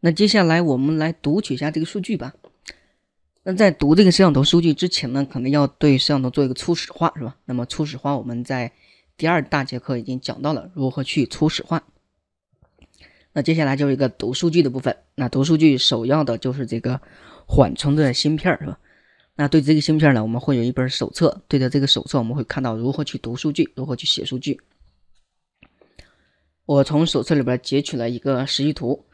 那接下来我们来读取一下这个数据吧。那在读这个摄像头数据之前呢，可能要对摄像头做一个初始化，是吧？那么初始化我们在第二大节课已经讲到了如何去初始化。那接下来就是一个读数据的部分。那读数据首要的就是这个缓冲的芯片，是吧？那对这个芯片呢，我们会有一本手册，对着这个手册我们会看到如何去读数据，如何去写数据。我从手册里边截取了一个实际图。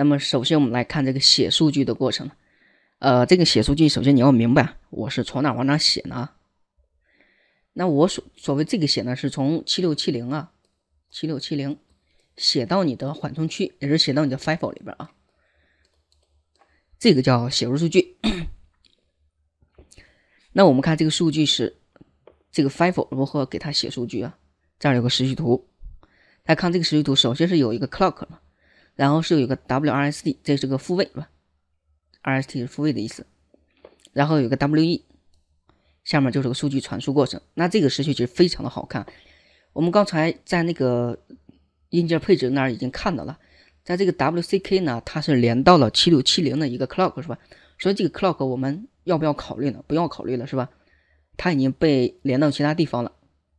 那么首先我们来看这个写数据的过程。呃，这个写数据，首先你要明白我是从哪往哪写呢？那我所所谓这个写呢，是从七六七零啊，七六七零写到你的缓冲区，也是写到你的 FIFO 里边啊。这个叫写入数据。那我们看这个数据是这个 FIFO 如何给它写数据啊？这儿有个时序图，大家看这个时序图，首先是有一个 clock 然后是有个 WRST，这是个复位是吧？RST 是复位的意思，然后有个 WE，下面就是个数据传输过程。那这个时序其实非常的好看。我们刚才在那个硬件配置那儿已经看到了，在这个 WCK 呢，它是连到了七六七零的一个 clock 是吧？所以这个 clock 我们要不要考虑呢？不要考虑了是吧？它已经被连到其他地方了，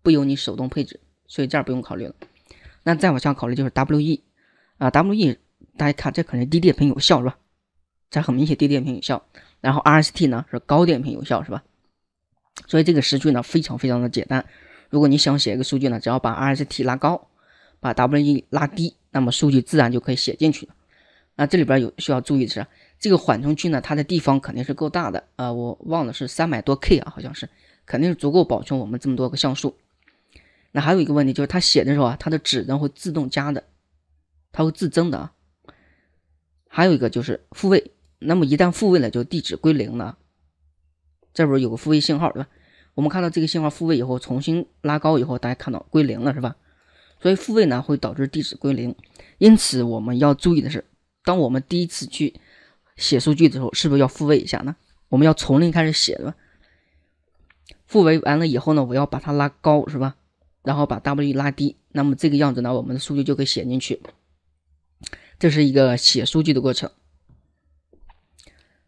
不由你手动配置，所以这儿不用考虑了。那再往下考虑就是 WE 啊，WE 大家看这可能低电平有效是吧？这很明显低电平有效，然后 RST 呢是高电平有效，是吧？所以这个时序呢非常非常的简单。如果你想写一个数据呢，只要把 RST 拉高，把 WE 拉低，那么数据自然就可以写进去了。那这里边有需要注意的是，这个缓冲区呢，它的地方肯定是够大的啊，我忘了是三百多 K 啊，好像是，肯定是足够保存我们这么多个像素。那还有一个问题就是它写的时候啊，它的指针会自动加的，它会自增的啊。还有一个就是复位。那么一旦复位了，就地址归零了。这不是有个复位信号对吧？我们看到这个信号复位以后，重新拉高以后，大家看到归零了是吧？所以复位呢会导致地址归零。因此我们要注意的是，当我们第一次去写数据的时候，是不是要复位一下呢？我们要从零开始写对吧？复位完了以后呢，我要把它拉高是吧？然后把 W 拉低，那么这个样子呢，我们的数据就可以写进去。这是一个写数据的过程。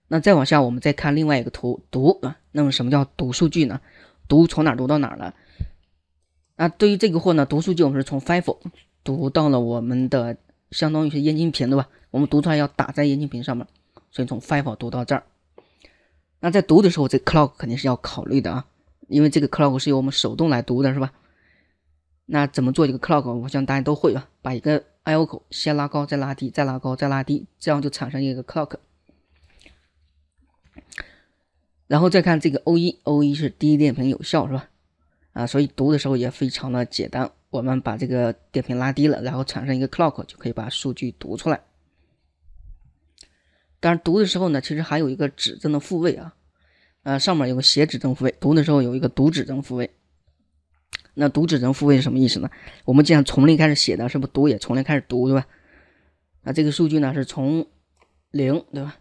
那再往下，我们再看另外一个图，读啊。那么什么叫读数据呢？读从哪读到哪了？那对于这个货呢，读数据我们是从 FIFO 读到了我们的，相当于是液晶屏对吧？我们读出来要打在液晶屏上面，所以从 FIFO 读到这儿。那在读的时候，这 clock 肯定是要考虑的啊，因为这个 clock 是由我们手动来读的，是吧？那怎么做这个 clock？我想大家都会吧？把一个 I/O 口先拉高，再拉低，再拉高，再拉低，这样就产生一个 clock。然后再看这个 O 一，O 一是低电平有效是吧？啊，所以读的时候也非常的简单，我们把这个电频拉低了，然后产生一个 clock 就可以把数据读出来。当然读的时候呢，其实还有一个指针的复位啊，呃，上面有个写指针复位，读的时候有一个读指针复位。那读指针复位是什么意思呢？我们既然从零开始写的，是不是读也从零开始读对吧？那这个数据呢是从零对吧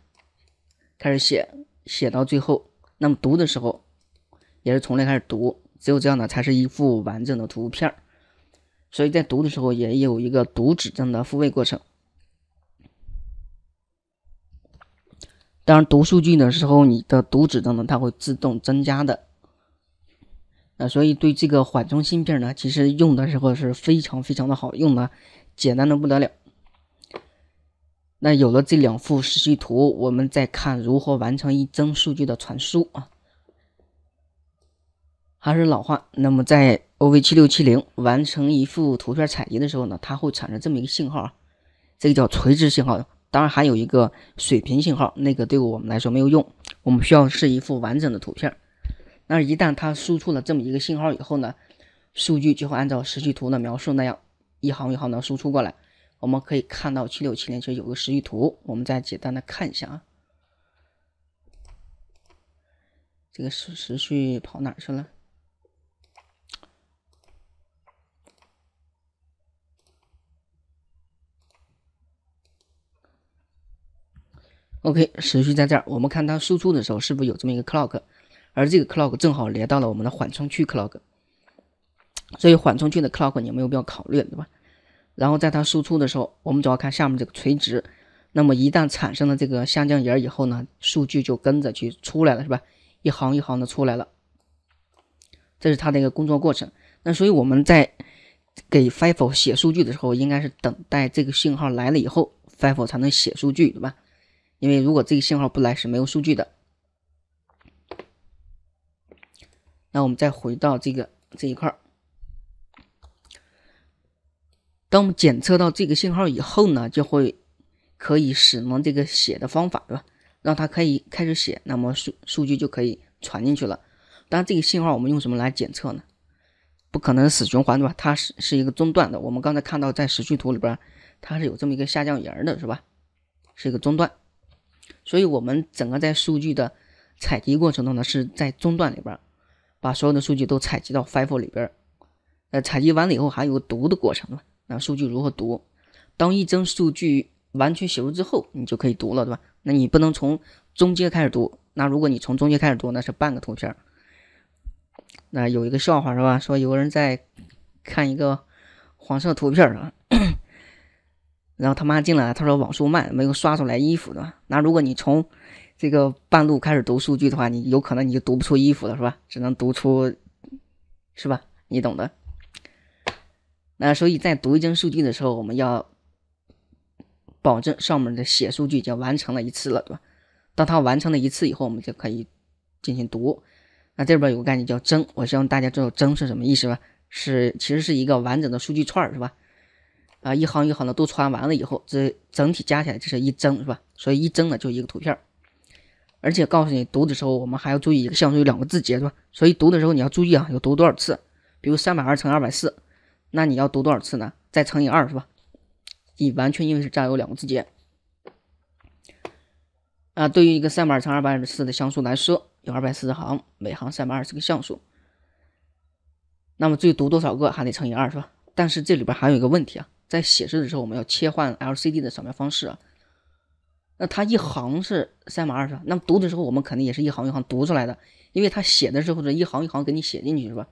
开始写，写到最后。那么读的时候也是从零开始读，只有这样呢才是一幅完整的图片。所以在读的时候也有一个读指针的复位过程。当然读数据的时候，你的读指针呢它会自动增加的。那所以对这个缓冲芯片呢，其实用的时候是非常非常的好用的，简单的不得了。那有了这两幅示意图，我们再看如何完成一帧数据的传输啊。还是老话，那么在 OV7670 完成一幅图片采集的时候呢，它会产生这么一个信号，这个叫垂直信号。当然还有一个水平信号，那个对我们来说没有用，我们需要是一幅完整的图片。那一旦它输出了这么一个信号以后呢，数据就会按照时序图的描述那样一行一行的输出过来。我们可以看到七六七零其实有个时序图，我们再简单的看一下啊。这个时时序跑哪去了？OK，时序在这儿。我们看它输出的时候是不是有这么一个 clock，而这个 clock 正好连到了我们的缓冲区 clock，所以缓冲区的 clock 你没有必要考虑，对吧？然后在它输出的时候，我们主要看下面这个垂直，那么一旦产生了这个下降沿以后呢，数据就跟着去出来了，是吧？一行一行的出来了，这是它的一个工作过程。那所以我们在给 FIFO 写数据的时候，应该是等待这个信号来了以后，FIFO 才能写数据，对吧？因为如果这个信号不来，是没有数据的。那我们再回到这个这一块儿，当我们检测到这个信号以后呢，就会可以使用这个写的方法，对吧？让它可以开始写，那么数数据就可以传进去了。当然，这个信号我们用什么来检测呢？不可能死循环，对吧？它是是一个中断的。我们刚才看到在时序图里边，它是有这么一个下降沿的，是吧？是一个中断。所以，我们整个在数据的采集过程中呢，是在中断里边。把所有的数据都采集到 FIFO 里边，呃，采集完了以后还有个读的过程嘛？那数据如何读？当一帧数据完全写入之后，你就可以读了，对吧？那你不能从中间开始读。那如果你从中间开始读，那是半个图片。那有一个笑话是吧？说有个人在看一个黄色图片啊，然后他妈进来，他说网速慢，没有刷出来衣服的。那如果你从这个半路开始读数据的话，你有可能你就读不出衣服了，是吧？只能读出，是吧？你懂的。那所以在读一帧数据的时候，我们要保证上面的写数据已经完成了一次了，对吧？当它完成了一次以后，我们就可以进行读。那这边有个概念叫帧，我希望大家知道帧是什么意思吧？是其实是一个完整的数据串，是吧？啊，一行一行的都传完了以后，这整体加起来就是一帧，是吧？所以一帧呢就一个图片。而且告诉你读的时候，我们还要注意一个像素有两个字节，是吧？所以读的时候你要注意啊，要读多少次？比如三百二乘二百四，那你要读多少次呢？再乘以二，是吧？你完全因为是占有两个字节。啊，对于一个三百二乘二百二十四的像素来说，有二百四十行，每行三百二十个像素。那么至于读多少个，还得乘以二，是吧？但是这里边还有一个问题啊，在显示的时候，我们要切换 LCD 的扫描方式啊。那它一行是三百二十，那么读的时候我们肯定也是一行一行读出来的，因为它写的时候是一行一行给你写进去是吧？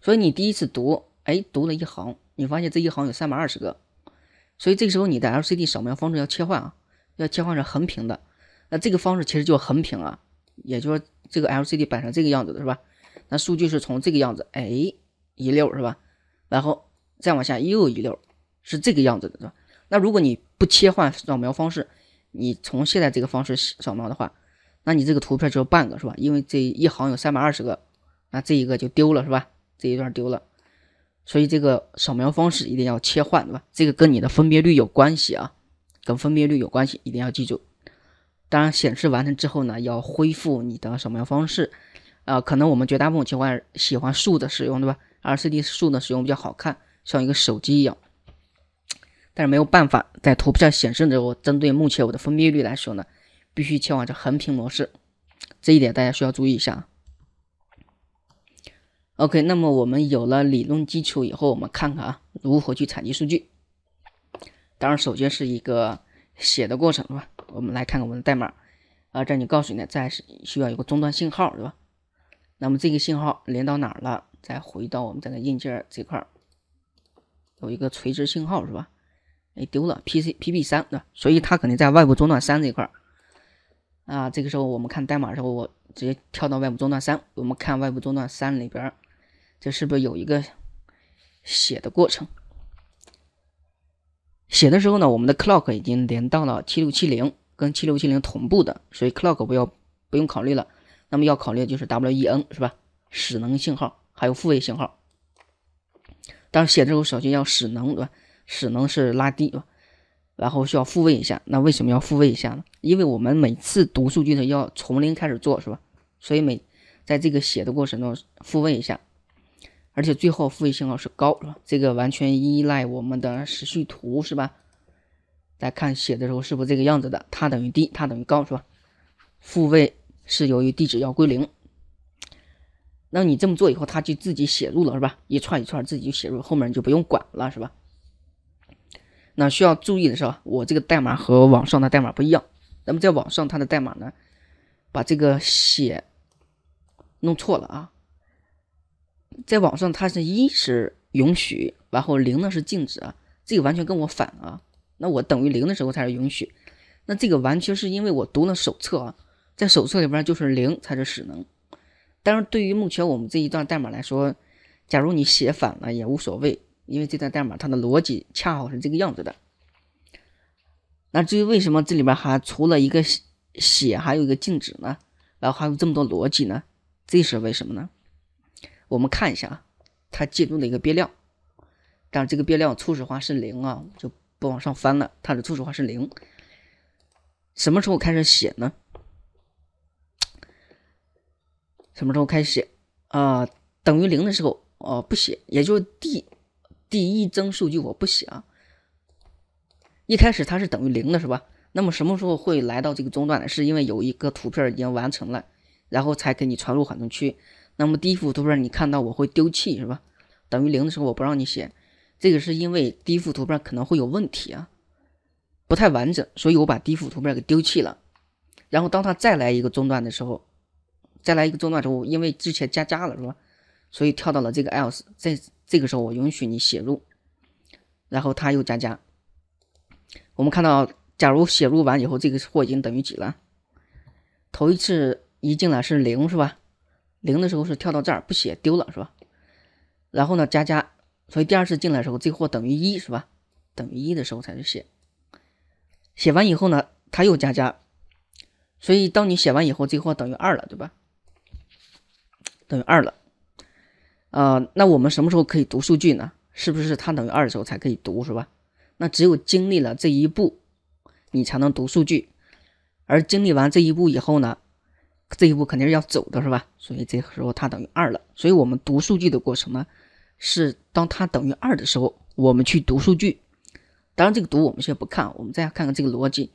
所以你第一次读，哎，读了一行，你发现这一行有三百二十个，所以这个时候你的 LCD 扫描方式要切换啊，要切换成横屏的。那这个方式其实就横屏啊，也就是说这个 LCD 摆成这个样子的是吧？那数据是从这个样子，哎，一溜是吧？然后再往下又一溜，是这个样子的是吧？那如果你不切换扫描方式，你从现在这个方式扫描的话，那你这个图片只有半个是吧？因为这一行有三百二十个，那这一个就丢了是吧？这一段丢了，所以这个扫描方式一定要切换对吧？这个跟你的分辨率有关系啊，跟分辨率有关系，一定要记住。当然显示完成之后呢，要恢复你的扫描方式，啊，可能我们绝大部分情况喜欢竖的使用对吧？LCD 竖的使用比较好看，像一个手机一样。但是没有办法，在图片显示的时候，针对目前我的分辨率来说呢，必须切换成横屏模式，这一点大家需要注意一下。OK，那么我们有了理论基础以后，我们看看啊，如何去采集数据。当然，首先是一个写的过程，是吧？我们来看看我们的代码啊，这里告诉你呢，在需要有个终端信号，是吧？那么这个信号连到哪儿了？再回到我们这个硬件这块儿，有一个垂直信号，是吧？哎，丢了，P C P P 三对吧？所以它肯定在外部终端三这一块儿啊。这个时候我们看代码的时候，我直接跳到外部终端三，我们看外部终端三里边，这是不是有一个写的过程？写的时候呢，我们的 clock 已经连到了七六七零，跟七六七零同步的，所以 clock 不要不用考虑了。那么要考虑的就是 W E N 是吧？使能信号还有复位信号。当写的时候，首先要使能对吧？使能是拉低，然后需要复位一下。那为什么要复位一下呢？因为我们每次读数据呢要从零开始做，是吧？所以每在这个写的过程中复位一下，而且最后复位信号是高，是吧？这个完全依赖我们的时序图，是吧？来看写的时候是不是这个样子的？它等于低，它等于高，是吧？复位是由于地址要归零。那你这么做以后，它就自己写入了，是吧？一串一串自己就写入，后面就不用管了，是吧？那需要注意的是吧？我这个代码和网上的代码不一样。那么在网上它的代码呢，把这个写弄错了啊。在网上它是一是允许，然后零呢是禁止啊，这个完全跟我反啊。那我等于零的时候才是允许，那这个完全是因为我读了手册啊，在手册里边就是零才是使能。但是对于目前我们这一段代码来说，假如你写反了也无所谓，因为这段代码它的逻辑恰好是这个样子的。那至于为什么这里边还除了一个写，还有一个静止呢？然后还有这么多逻辑呢？这是为什么呢？我们看一下啊，它记录的一个变量，但这个变量初始化是零啊，就不往上翻了，它的初始化是零。什么时候开始写呢？什么时候开始写啊？等于零的时候哦，不写，也就是第第一增数据我不写。一开始它是等于零的，是吧？那么什么时候会来到这个中断呢？是因为有一个图片已经完成了，然后才给你传入缓冲区。那么第一幅图片你看到我会丢弃，是吧？等于零的时候我不让你写，这个是因为第一幅图片可能会有问题啊，不太完整，所以我把第一幅图片给丢弃了。然后当它再来一个中断的时候。再来一个中断之后，因为之前加加了是吧？所以跳到了这个 else，在这个时候我允许你写入，然后它又加加。我们看到，假如写入完以后，这个货已经等于几了？头一次一进来是零是吧？零的时候是跳到这儿不写丢了是吧？然后呢加加，所以第二次进来的时候，这货等于一是吧？等于一的时候才是写。写完以后呢，它又加加，所以当你写完以后，这货等于二了，对吧？等于二了，呃，那我们什么时候可以读数据呢？是不是它等于二的时候才可以读，是吧？那只有经历了这一步，你才能读数据。而经历完这一步以后呢，这一步肯定是要走的，是吧？所以这个时候它等于二了。所以我们读数据的过程呢，是当它等于二的时候，我们去读数据。当然，这个读我们先不看，我们再看看这个逻辑。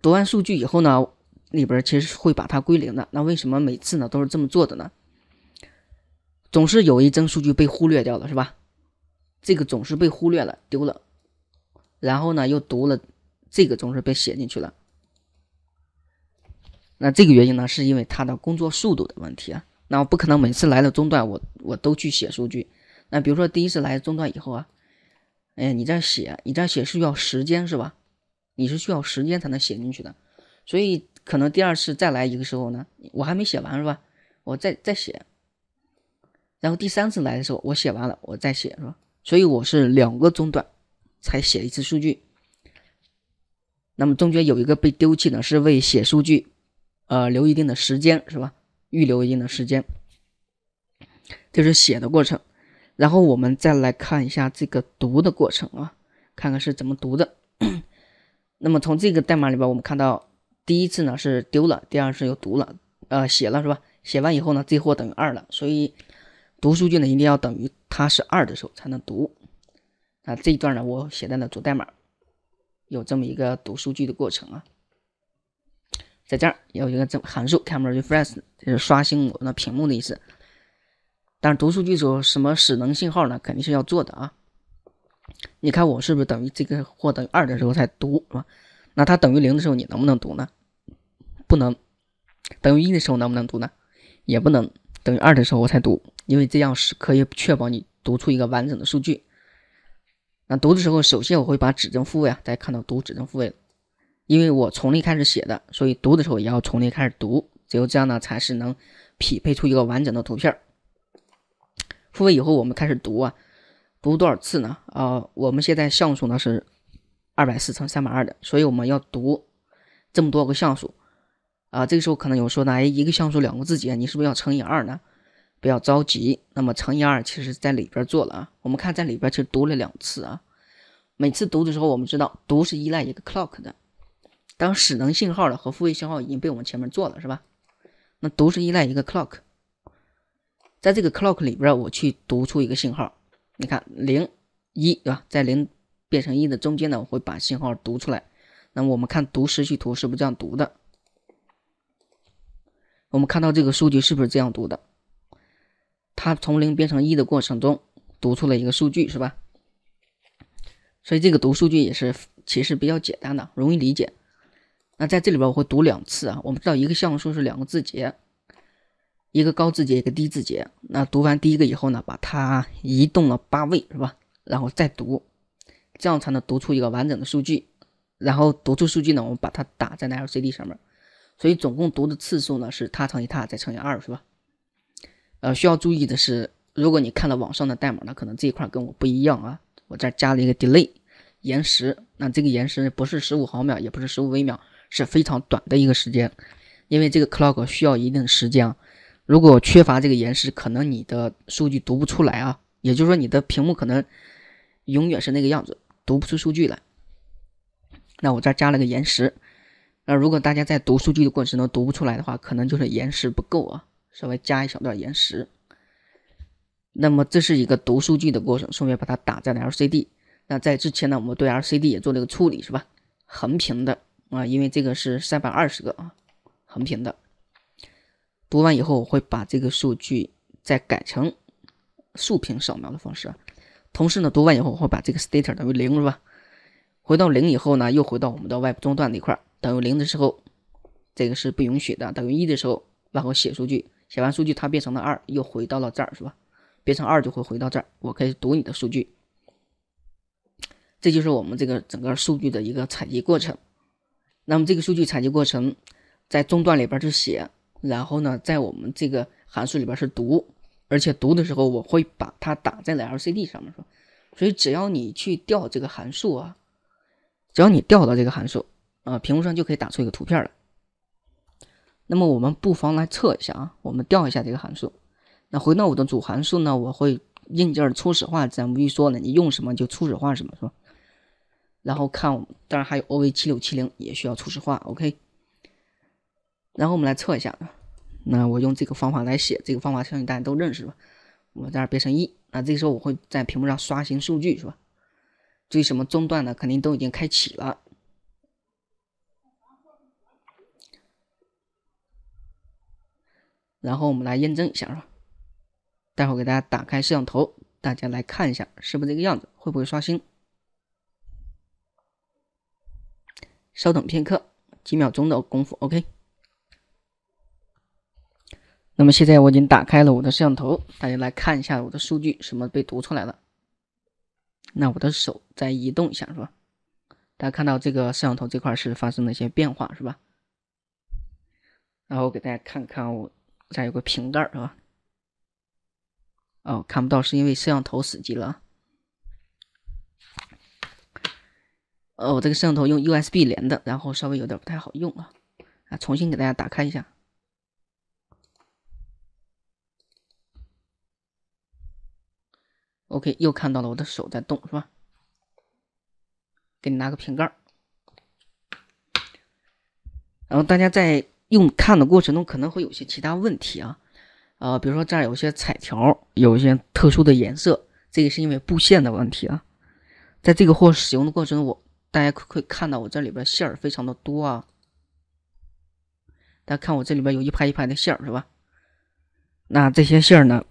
读完数据以后呢？里边其实会把它归零的，那为什么每次呢都是这么做的呢？总是有一帧数据被忽略掉了，是吧？这个总是被忽略了，丢了，然后呢又读了，这个总是被写进去了。那这个原因呢，是因为它的工作速度的问题啊。那我不可能每次来了中断，我我都去写数据。那比如说第一次来中断以后啊，哎，你这写，你这写是需要时间是吧？你是需要时间才能写进去的，所以。可能第二次再来一个时候呢，我还没写完是吧？我再再写，然后第三次来的时候我写完了，我再写是吧？所以我是两个中断才写一次数据。那么中间有一个被丢弃呢，是为写数据呃留一定的时间是吧？预留一定的时间，这是写的过程。然后我们再来看一下这个读的过程啊，看看是怎么读的。那么从这个代码里边，我们看到。第一次呢是丢了，第二次又读了，呃，写了是吧？写完以后呢，这货等于二了，所以读数据呢一定要等于它是二的时候才能读。啊，这一段呢我写在了主代码，有这么一个读数据的过程啊。在这儿有一个这函数 camera refresh，这是刷新我的屏幕的意思。但是读数据时候什么使能信号呢？肯定是要做的啊。你看我是不是等于这个或等于二的时候才读啊？那它等于零的时候你能不能读呢？不能，等于一的时候能不能读呢？也不能，等于二的时候我才读，因为这样是可以确保你读出一个完整的数据。那读的时候，首先我会把指针复位啊，大家看到读指针复位，因为我从零开始写的，所以读的时候也要从零开始读，只有这样呢，才是能匹配出一个完整的图片。复位以后，我们开始读啊，读多少次呢？啊，我们现在像素呢是二百四乘三百二的，所以我们要读这么多个像素。啊，这个时候可能有说呢，哎，一个像素两个字节，你是不是要乘以二呢？不要着急，那么乘以二其实在里边做了啊。我们看在里边其实读了两次啊。每次读的时候，我们知道读是依赖一个 clock 的，当使能信号的和复位信号已经被我们前面做了，是吧？那读是依赖一个 clock，在这个 clock 里边，我去读出一个信号。你看零一对吧？在零变成一的中间呢，我会把信号读出来。那么我们看读时序图是不是这样读的？我们看到这个数据是不是这样读的？它从零变成一的过程中读出了一个数据，是吧？所以这个读数据也是其实比较简单的，容易理解。那在这里边我会读两次啊。我们知道一个像素是两个字节，一个高字节，一个低字节。那读完第一个以后呢，把它移动了八位，是吧？然后再读，这样才能读出一个完整的数据。然后读出数据呢，我们把它打在那 LCD 上面，所以总共读的次数呢是它乘以它再乘以二，是吧？呃，需要注意的是，如果你看了网上的代码呢，可能这一块跟我不一样啊。我这儿加了一个 delay 延时，那这个延时不是十五毫秒，也不是十五微秒，是非常短的一个时间，因为这个 clock 需要一定时间啊，如果缺乏这个延时，可能你的数据读不出来啊。也就是说，你的屏幕可能永远是那个样子，读不出数据来。那我这儿加了个延时，那如果大家在读数据的过程中读不出来的话，可能就是延时不够啊。稍微加一小段延时，那么这是一个读数据的过程，顺便把它打在了 LCD。那在之前呢，我们对 LCD 也做了一个处理，是吧？横屏的啊，因为这个是三百二十个啊，横屏的。读完以后，我会把这个数据再改成竖屏扫描的方式啊。同时呢，读完以后，我会把这个 state 等于零，是吧？回到零以后呢，又回到我们的外部终端那块儿，等于零的时候，这个是不允许的；等于一的时候，然后写数据。写完数据，它变成了二，又回到了这儿，是吧？变成二就会回到这儿，我可以读你的数据。这就是我们这个整个数据的一个采集过程。那么这个数据采集过程，在终端里边是写，然后呢，在我们这个函数里边是读，而且读的时候我会把它打在了 LCD 上面，是吧？所以只要你去调这个函数啊，只要你调到这个函数啊，屏幕上就可以打出一个图片来。那么我们不妨来测一下啊，我们调一下这个函数。那回到我的主函数呢，我会硬件初始化，咱不一说了，你用什么就初始化什么，是吧？然后看，当然还有 OV 七六七零也需要初始化，OK。然后我们来测一下，那我用这个方法来写，这个方法相信大家都认识吧？我在这变成一，那这个时候我会在屏幕上刷新数据，是吧？至于什么中断呢，肯定都已经开启了。然后我们来验证一下，是吧？待会给大家打开摄像头，大家来看一下是不是这个样子，会不会刷新？稍等片刻，几秒钟的功夫，OK。那么现在我已经打开了我的摄像头，大家来看一下我的数据什么被读出来了。那我的手再移动一下，是吧？大家看到这个摄像头这块是发生了一些变化，是吧？然后给大家看看我。这有个瓶盖是吧？哦，看不到是因为摄像头死机了。哦，这个摄像头用 USB 连的，然后稍微有点不太好用啊。啊，重新给大家打开一下。OK，又看到了我的手在动是吧？给你拿个瓶盖。然后大家在。用看的过程中可能会有些其他问题啊，呃，比如说这儿有些彩条，有一些特殊的颜色，这个是因为布线的问题啊。在这个货使用的过程中，我大家可以看到我这里边线儿非常的多啊。大家看我这里边有一排一排的线儿是吧？那这些线儿呢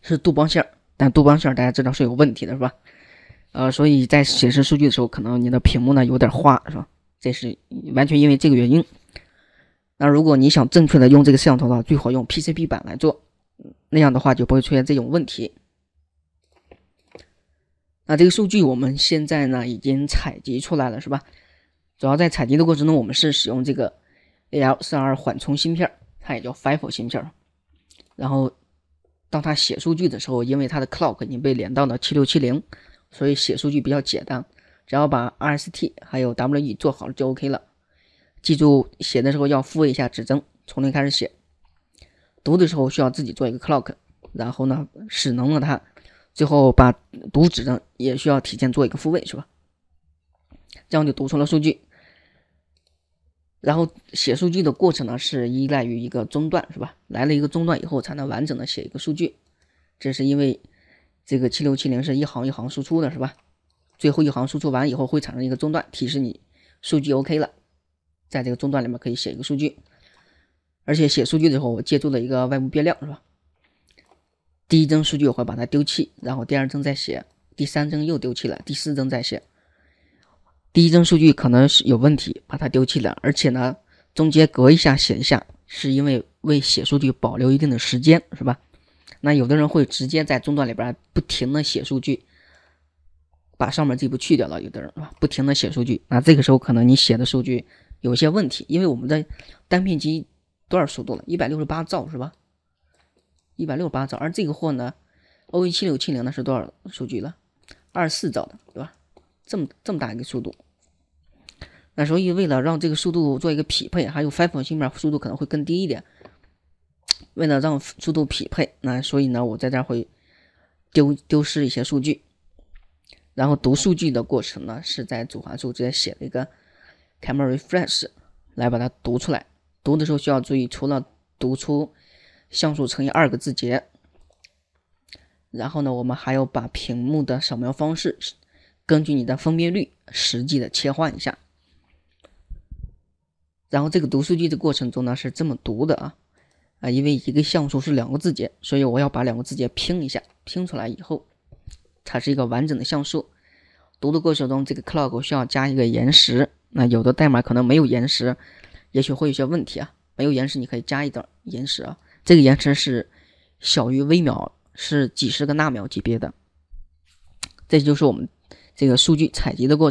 是杜邦线儿，但杜邦线儿大家知道是有问题的是吧？呃，所以在显示数据的时候，可能你的屏幕呢有点花是吧？这是完全因为这个原因。那如果你想正确的用这个摄像头的话，最好用 PCB 板来做，那样的话就不会出现这种问题。那这个数据我们现在呢已经采集出来了，是吧？主要在采集的过程中，我们是使用这个 L42 缓冲芯片，它也叫 FIFO 芯片。然后当它写数据的时候，因为它的 clock 已经被连到了7670，所以写数据比较简单，只要把 RST 还有 WE 做好了就 OK 了。记住写的时候要复位一下指针，从零开始写。读的时候需要自己做一个 clock，然后呢使能了它，最后把读指针也需要提前做一个复位，是吧？这样就读出了数据。然后写数据的过程呢是依赖于一个中断，是吧？来了一个中断以后才能完整的写一个数据。这是因为这个七六七零是一行一行输出的，是吧？最后一行输出完以后会产生一个中断，提示你数据 OK 了。在这个中断里面可以写一个数据，而且写数据的时候，我借助了一个外部变量，是吧？第一帧数据我会把它丢弃，然后第二帧再写，第三帧又丢弃了，第四帧再写。第一帧数据可能是有问题，把它丢弃了，而且呢，中间隔一下写一下，是因为为写数据保留一定的时间，是吧？那有的人会直接在中断里边不停的写数据，把上面这步去掉了，有的人是吧？不停的写数据，那这个时候可能你写的数据有些问题，因为我们的单片机多少速度了？一百六十八兆是吧？一百六十八兆，而这个货呢，O E 七六七零呢是多少数据了？二十四兆的，对吧？这么这么大一个速度，那所以为了让这个速度做一个匹配，还有 FIFO 芯片速度可能会更低一点。为了让速度匹配，那所以呢，我在这儿会丢丢失一些数据，然后读数据的过程呢，是在主函数直接写了一个 camera refresh 来把它读出来。读的时候需要注意，除了读出像素乘以二个字节，然后呢，我们还要把屏幕的扫描方式根据你的分辨率实际的切换一下。然后这个读数据的过程中呢，是这么读的啊。啊，因为一个像素是两个字节，所以我要把两个字节拼一下，拼出来以后，它是一个完整的像素。读的过程中，这个 clock 需要加一个延时。那有的代码可能没有延时，也许会有些问题啊。没有延时，你可以加一点延时啊。这个延时是小于微秒，是几十个纳秒级别的。这就是我们这个数据采集的过程。